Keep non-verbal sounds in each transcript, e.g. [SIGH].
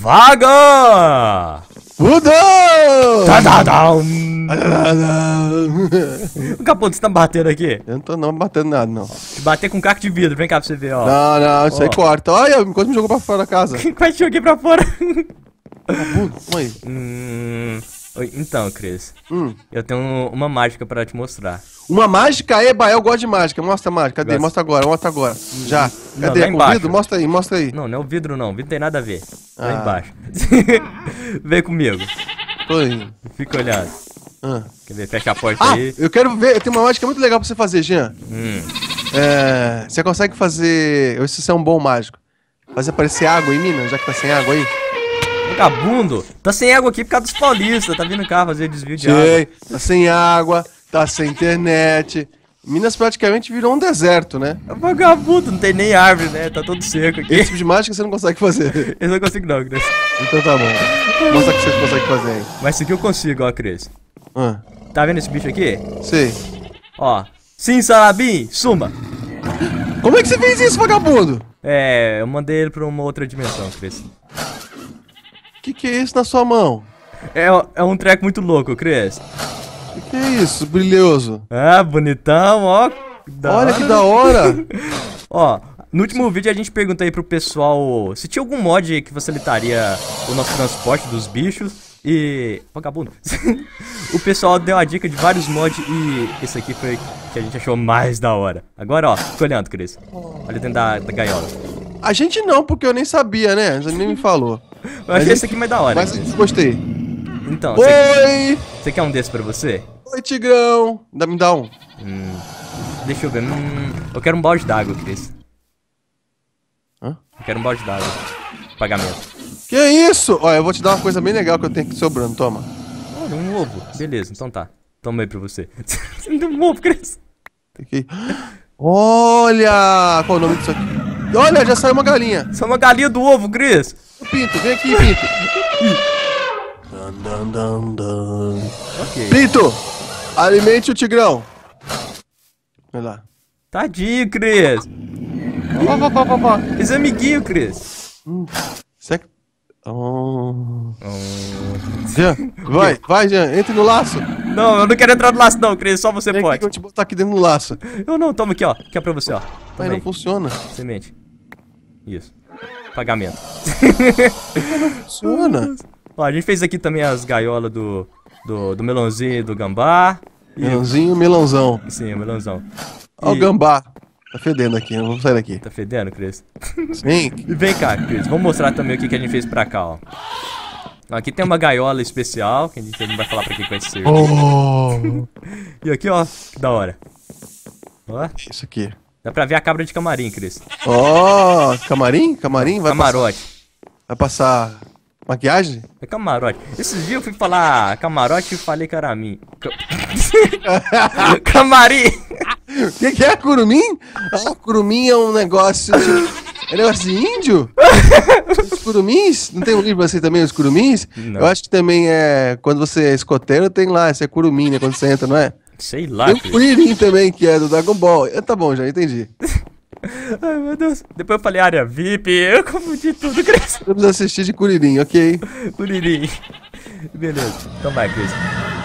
Vaga! Mudou! O Caputo, você tá batendo aqui? Eu não tô não batendo nada, não. Te bater com caco de vidro, vem cá pra você ver, ó. Não, não, isso aí Ó. corta. Olha, quase me jogou pra fora da casa. [LAUGHS] Quase joguei pra fora. Calma aí. hum, oi, então, Cris, Hum. eu tenho uma mágica pra te mostrar. Uma mágica? Eba, eu gosto de mágica. Mostra a mágica. Cadê? Gosto. Mostra agora, mostra agora. Já. Não, Cadê? lá É com vidro? Mostra aí, mostra aí. Não, não é o vidro não, o vidro tem nada a ver. Lá Ah. embaixo. [LAUGHS] vem comigo, Tô indo. fica olhando. Ah. Quer ver, fecha a porta Ah, aí. eu quero ver. Eu tenho uma mágica muito legal pra você fazer, Jean. Hum. É, você consegue fazer. Eu sei se você é um bom mágico. Fazer aparecer água em Minas, já que tá sem água aí. Vagabundo, tá sem água aqui por causa dos paulistas, tá vindo cá fazer desvio de água. Tá sem água, tá sem internet. Minas praticamente virou um deserto, né? Vagabundo, não tem nem árvore, né? Tá todo seco aqui. Esse tipo de mágica você não consegue fazer. [LAUGHS] Eu não consigo não, Cris. Então tá bom. Mostra o que você consegue fazer aí. Mas isso aqui eu consigo, ó, Cris. Ah, Tá vendo esse bicho aqui? sei. Ó. Sim, Salabim, suma. Como é que você fez isso, vagabundo? É, eu mandei ele pra uma outra dimensão, Cris. Que que é isso na sua mão? É, é um treco muito louco, Cris. Que que é isso, brilhoso? Ah, bonitão, ó. Da Olha hora. que da hora. [LAUGHS] Ó, no último vídeo a gente perguntou aí pro pessoal se tinha algum mod que facilitaria o nosso transporte dos bichos. E. Vagabundo. [LAUGHS] o pessoal deu a dica de vários mods e esse aqui foi o que a gente achou mais da hora. Agora, ó, fica olhando, Cris. Olha dentro da, da gaiola. A gente não, porque eu nem sabia, né? Você nem me falou. Eu achei Mas esse aqui mais da hora. Mas Cris. gostei. Então, você, Oi! você quer um desse pra você? Oi, Tigrão. Dá, me dá um. Deixa eu ver. Hum, eu quero um balde d'água, Cris. Hã? Eu quero um balde d'água. Pagamento. Que isso? Olha, eu vou te dar uma coisa bem legal que eu tenho aqui sobrando. Toma. Olha, um ovo. Beleza, então tá. Toma aí pra você. [LAUGHS] Você me deu um ovo, Cris. Tem que... Olha! Qual o nome disso aqui? Olha, já saiu uma galinha. Isso é uma galinha do ovo, Cris. Pinto, vem aqui, Pinto. Dun, dun, dun, dun. Ok. Pinto, alimente o tigrão. Vai lá. Tadinho, Cris. Pá, pá, pá. Esse amiguinho, Cris. Será que... Oh. Jean, vai, vai, Jean, entre no laço. Não, eu não quero entrar no laço não, Cris. Só você aqui pode. que eu te botar aqui dentro do laço. Eu não, toma aqui, ó. Aqui é pra você, ó. Mas não funciona. Semente. Isso. Pagamento. Funciona. Ó, a gente fez aqui também as gaiolas do, do, do melãozinho e do gambá. E, Melãozinho, melãozão. sim, o melãozão. Olha o E- gambá. Tá fedendo aqui, eu vou sair daqui. Tá fedendo, Cris? Vem. E vem cá, Cris. Vamos mostrar também o que, que a gente fez pra cá, ó. Aqui tem uma gaiola especial, que a gente não vai falar pra que que vai ser. Oh. [LAUGHS] E aqui, ó, que da hora. Ó, Isso aqui. Dá pra ver a cabra de camarim, Cris. Ó, camarim? Camarim? Vai Camarote. Passar, vai passar maquiagem? É camarote. Esses dias eu fui falar camarote e falei caramin. Ca- [LAUGHS] Camarim! O que, que é curumim? Ah, curumim é um negócio de... É negócio de índio? Os curumins? Não tem um livro assim também, os curumins? Não. Eu acho que também é... Quando você é escoteiro, tem lá, esse é curumim, né? Quando você entra, não é? Sei lá, Tem o. Kuririn também, que é do Dragon Ball. É, tá bom, já entendi. [LAUGHS] Ai, meu Deus. Depois eu falei área VIP, eu confundi tudo, Cris. Vamos assistir de Kuririn, ok? [LAUGHS] Uririm. Beleza. Então vai, Cris.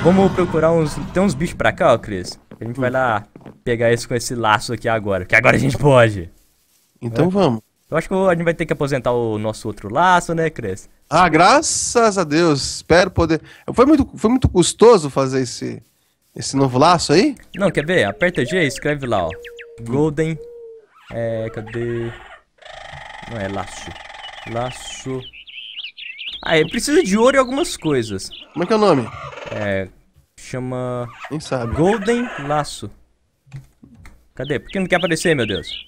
Vamos procurar uns... Tem uns bichos pra cá, ó, Cris. A gente vai lá pegar esse com esse laço aqui agora. Que agora a gente pode. Então vamos. Eu acho que a gente vai ter que aposentar o nosso outro laço, né, Cris? Ah, graças a Deus. Espero poder... Foi muito, foi muito custoso fazer esse, esse novo laço aí? Não, quer ver? Aperta G e escreve lá, ó. Golden. É. Cadê? Não é laço. Laço. Ah, ele precisa de ouro e algumas coisas. Como é que é o nome? É. Chama. Nem sabe. Golden Laço. Cadê? Por que não quer aparecer, meu Deus?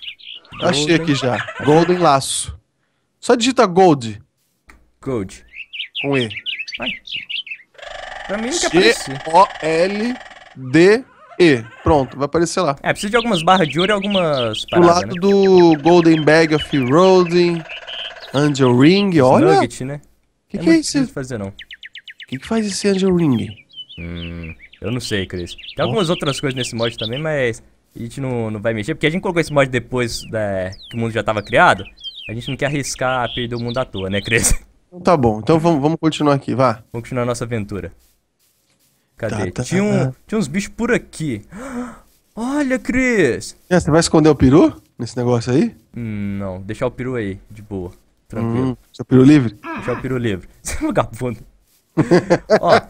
Achei aqui já. Golden Laço. Só digita Gold Gold. com E. Pra mim não quer aparecer. G-O-L-D-E. Pronto, vai aparecer lá. É, precisa de algumas barras de ouro e algumas Do paradas, lado né? do Golden Bag of Roding, Angel Ring. Olha, o Nugget, né? que, é que é muito isso? fazer, não. que, que faz esse Angel Ring? Hum, eu não sei, Cris. Tem algumas outras coisas nesse mod também, mas a gente não, não vai mexer, porque a gente colocou esse mod depois da, que o mundo já tava criado. A gente não quer arriscar perder o mundo à toa, né, Cris? Então Tá bom, então vamos, vamos continuar aqui, vá. Vamos continuar a nossa aventura. Cadê? Tá, tá, tinha, um, tá. tinha uns bichos por aqui. Olha, Cris! É, você vai esconder o peru nesse negócio aí? Hum, não, deixar o peru aí, de boa. Tranquilo. Hum, seu peru livre? Deixar o peru livre. [LAUGHS] Você é um vagabundo. [LAUGHS] ó,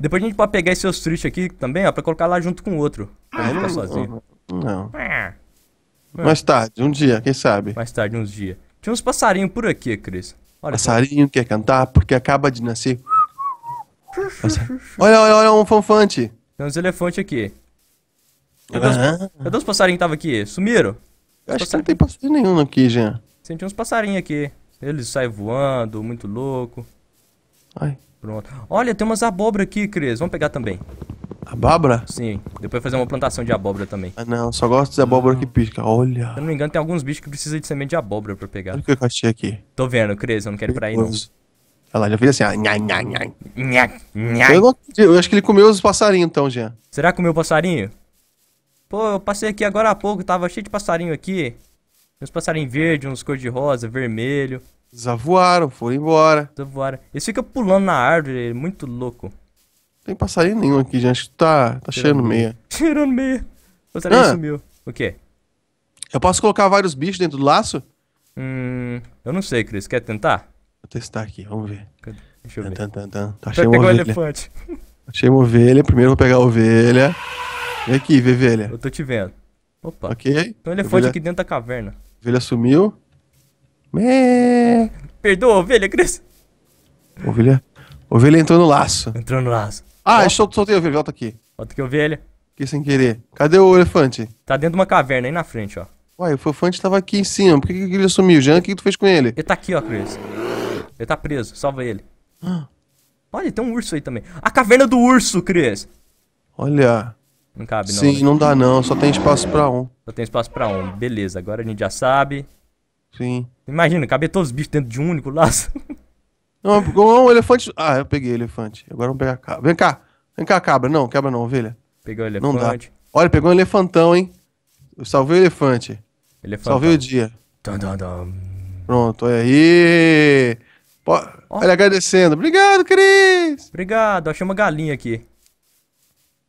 depois a gente pode pegar esses seus tristes aqui também, ó, pra colocar lá junto com o outro. Pra não ficar sozinho. Não. Mais tarde, um dia, quem sabe? Mais tarde, uns dias. Tinha uns passarinhos por aqui, Cris. Olha só. Passarinho quer cantar porque acaba de nascer. Olha, olha, olha, um fanfante. Tem uns elefantes aqui. Cadê os, Ah, cadê os passarinhos que estavam aqui? Sumiram? eu acho que não tem passarinho nenhum aqui, Jean. Senti uns passarinhos aqui. Eles saem voando, muito louco. Ai, Pronto. Olha, tem umas abóbora aqui, Cris. Vamos pegar também. abóbora? Sim. Depois fazer uma plantação de abóbora também. Ah, não, só gosto de abóbora que pisca. Olha. Se eu não me engano, tem alguns bichos que precisam de semente de abóbora pra pegar. Olha o que eu achei aqui. Tô vendo, Cris. Eu não quero ir pra aí, não. Olha lá, já fez assim, ó. Nhac. Eu, não eu acho que ele comeu os passarinhos então, Jean. Será que comeu passarinho? Pô, eu passei aqui agora há pouco, tava cheio de passarinho aqui. Uns passarinhos verde, uns cor-de-rosa, vermelho. Já voaram, foram embora. Só voaram. Eles ficam pulando na árvore, é muito louco. Não tem passarinho nenhum aqui, Jean. Acho que tá, tá cheirando meia. Tirando [LAUGHS] meio. O passarinho Ah. sumiu. O quê? Eu posso colocar vários bichos dentro do laço? Hum, eu não sei, Cris. Quer tentar? Vou testar aqui, vamos ver. Cadê? Deixa eu ver. tan, tan, tan. Tá, achei uma pegar o ovelha. elefante. [LAUGHS] Achei uma ovelha. Primeiro vou pegar a ovelha. Vem aqui, ovelha. Eu tô te vendo. Opa. Ok? Tem um elefante Ovelha- aqui dentro da caverna. Ovelha sumiu. Mé. Perdoa a ovelha, Cris. Ovelha. Ovelha entrou no laço. Entrou no laço. Ah, eu sol- soltei a ovelha. Volta aqui. Volta aqui, ovelha. Aqui sem querer. Cadê o elefante? Tá dentro de uma caverna aí na frente, ó. Uai, o elefante tava aqui em cima. Por que, que ele sumiu? Jean, o que, que tu fez com ele? Ele tá aqui, ó, Cris. Ele tá preso. Salva ele. Olha, tem um urso aí também. A caverna do urso, Cris. Olha. Não cabe, não. Sim, né? não dá não. Só tem espaço pra um. Só tem espaço pra um. Beleza, agora a gente já sabe. Sim. Imagina, caber todos os bichos dentro de um único laço. [LAUGHS] Não, o elefante. Ah, eu peguei elefante. Agora vamos pegar a cabra. Vem cá. Vem cá, cabra. Não, cabra não, ovelha. Pegou o Não dá. elefante. Olha, pegou um elefantão, hein? Eu salvei o elefante. Elefante. Salvei o dia. Dum, dum, dum. Pronto, olha aí. Ó. Olha, agradecendo. Obrigado, Cris. Obrigado, achei uma galinha aqui.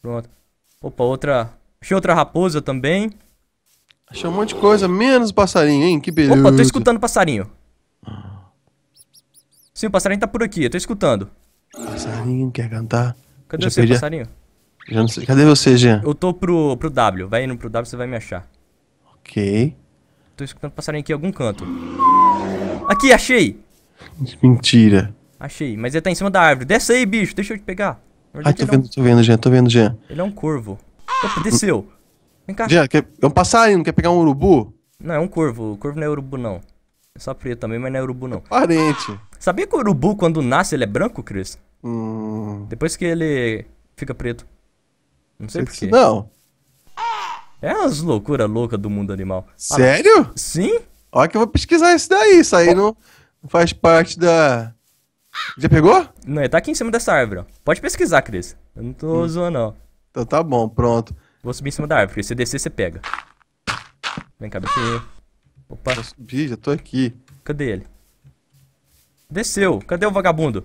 Pronto. Opa, outra. Achei outra raposa também. Achei um monte de coisa, menos passarinho, hein? Que beleza. Opa, tô escutando passarinho. Sim, o passarinho tá por aqui, eu tô escutando. Passarinho quer cantar. Cadê Já você, perdi passarinho? Já não sei. Cadê você, Jean? Eu tô pro, pro W. Vai indo pro W, você vai me achar. Ok. Tô escutando passarinho aqui em algum canto. Aqui, achei! Mentira. Achei, mas ele tá em cima da árvore. Desce aí, bicho, deixa eu te pegar. Ai, tô é um, vendo, tô vendo, Jean. Tô vendo, Jean. ele é um corvo. Opa, desceu. Vem cá. Jean, quer... é um passarinho, não quer pegar um urubu? Não, é um corvo. O corvo não é urubu, não. É só preto também, mas não é urubu, não. Parente. Sabia que o urubu, quando nasce, ele é branco, Cris? Hum. Depois que ele fica preto. Não sei porquê. Não. É umas loucuras loucas do mundo animal. Ah, Sério? sim? Olha que eu vou pesquisar isso daí. Isso aí não faz parte da. Já pegou? Não, ele tá aqui em cima dessa árvore, ó. Pode pesquisar, Cris. Eu não tô Hum. zoando, não. Então tá bom, pronto. Vou subir em cima da árvore, porque se descer, você pega. Vem cá, bichinho. Opa, Já subi, já tô aqui. cadê ele? Desceu. Cadê o vagabundo?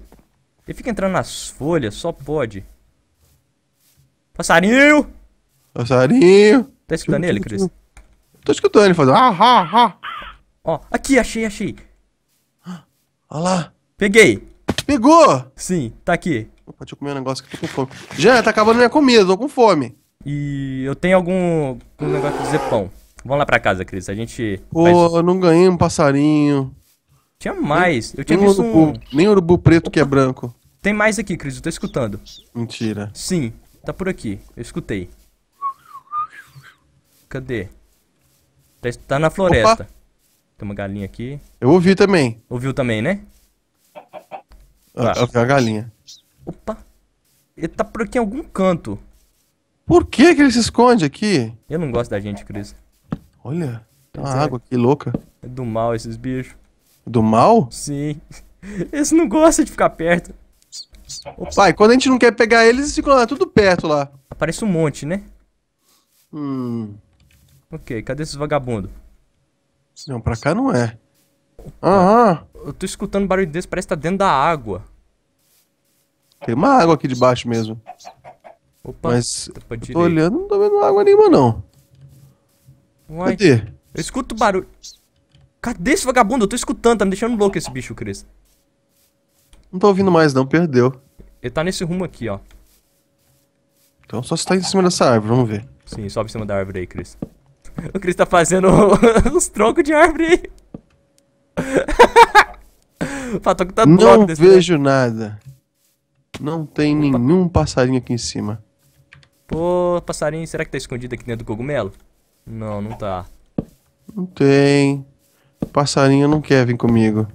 Ele fica entrando nas folhas, só pode. Passarinho! Passarinho. Tá escutando ele, Cris? Tô escutando ele fazendo. Ah, ah, ah. Ó, aqui, achei, achei. Olha lá. Peguei. Pegou! Sim, tá aqui. Opa, deixa eu comer um negócio que eu tô com fome. Já, tá acabando minha comida, tô com fome. E eu tenho algum, algum negócio de fazer pão. Vamos lá pra casa, Cris. A gente. Pô, faz- eu não ganhei um passarinho. Tinha mais. Eu tinha Nem visto urubu, um. nem urubu preto que é branco. Tem mais aqui, Cris. Eu tô escutando. Mentira. Sim, tá por aqui. Eu escutei. Cadê? Tá, tá na floresta. Tem uma galinha aqui. Eu ouvi também. Ouviu também, né? Ah. Eu vi a galinha. Opa! Ele tá por aqui em algum canto. Por que que ele se esconde aqui? Eu não gosto da gente, Cris. Olha, tem uma Sério? água aqui louca. É do mal esses bichos. Do mal? Sim. [LAUGHS] Eles não gostam de ficar perto. Pai, quando a gente não quer pegar eles, eles ficam lá, tudo perto lá. Aparece um monte, né? Hum. Ok, cadê esses vagabundos? Não, pra cá não é. Aham. Eu tô escutando barulho desse, parece que tá dentro da água. Tem uma água aqui debaixo mesmo. Opa, Mas tá pra tô olhando, não tô vendo água nenhuma, não. Uai, Cadê? eu escuto barulho. Cadê esse vagabundo? Eu tô escutando, tá me deixando louco esse bicho, Cris. Não tô ouvindo mais, não. Perdeu. Ele tá nesse rumo aqui, ó. Então só se tá em cima dessa árvore, vamos ver. Sim, sobe em cima da árvore aí, Cris. O Cris tá fazendo [LAUGHS] uns troncos de árvore aí. [LAUGHS] Fato que tá Não vejo nada. Não tem nenhum passarinho aqui em cima. Pô, passarinho, será que tá escondido aqui dentro do cogumelo? Não, não tá. Não tem. Passarinho não quer vir comigo.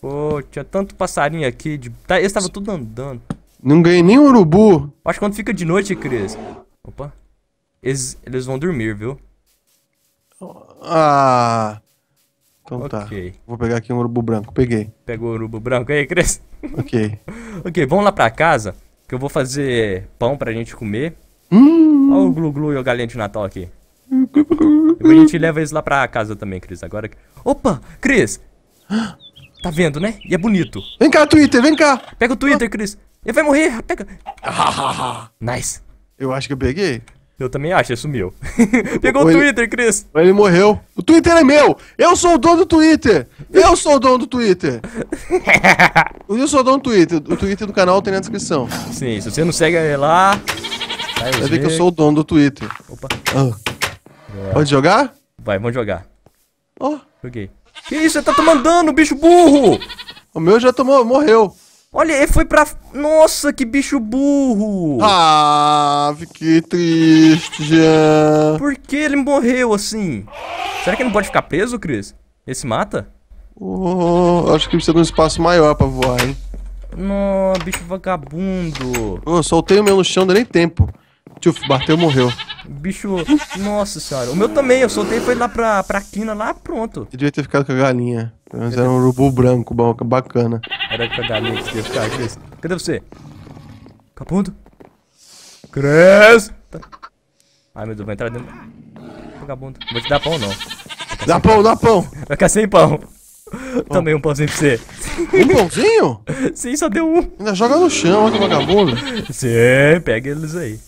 Pô, tinha tanto passarinho aqui. De... Tá, eles estavam tudo andando. Não ganhei nem um urubu. Acho que quando fica de noite, Cris. Opa. Eles, eles vão dormir, viu? Ah. Então tá. Ok. Vou pegar aqui um urubu branco. Peguei. Pegou o urubu branco aí, Cris? Ok. [LAUGHS] ok, vamos lá pra casa. Que eu vou fazer pão pra gente comer. Hum. Olha o Glu Glu e o galinha de Natal aqui. Depois a gente leva eles lá pra casa também, Cris. Agora. Opa! Cris! [GASPS] Tá vendo, né? E é bonito. Vem cá, Twitter, vem cá. Pega o Twitter, Cris. Ele vai morrer. Pega. [LAUGHS] Nice. Eu acho que eu peguei. Eu também acho, ele sumiu. [LAUGHS] Pegou Ou o ele- Twitter, Cris. Mas ele morreu. O Twitter é meu! Eu sou o dono do Twitter! Eu sou o dono do Twitter! [LAUGHS] Eu sou o dono do Twitter. O Twitter do canal tem na descrição. Sim, se você não segue ele lá. Vai Vai ver que eu sou o dono do Twitter. Opa. Ah. Pode jogar? Vai, vamos jogar. Ó, Joguei. Que isso? Você tá tomando dano, bicho burro! o meu já tomou, morreu. Olha, ele foi pra. Nossa, que bicho burro! Ah, fiquei triste já. Por que ele morreu assim? Será que ele não pode ficar preso, Cris? Ele se mata? Oh, acho que precisa de um espaço maior pra voar, hein? Não, bicho vagabundo. Oh, soltei o meu no chão, deu nem tempo. Tchuf, bateu, morreu. Bicho. Nossa senhora. O meu também, eu soltei foi lá pra, pra quina lá, pronto. Eu devia ter ficado com a galinha. Pelo menos era um urubu branco, bacana. Era com a galinha que ficar, Cris. Cadê você? Capundo? Cres! Ai meu Deus, vai entrar dentro. Vagabundo. Não vou te dar pão, não. Dá pão, dá pão. Vai ficar sem pão. Também um pãozinho pra você. Um pãozinho? [LAUGHS] Sim, só deu um. Ainda joga no chão, olha que vagabundo. Sim, pega eles aí.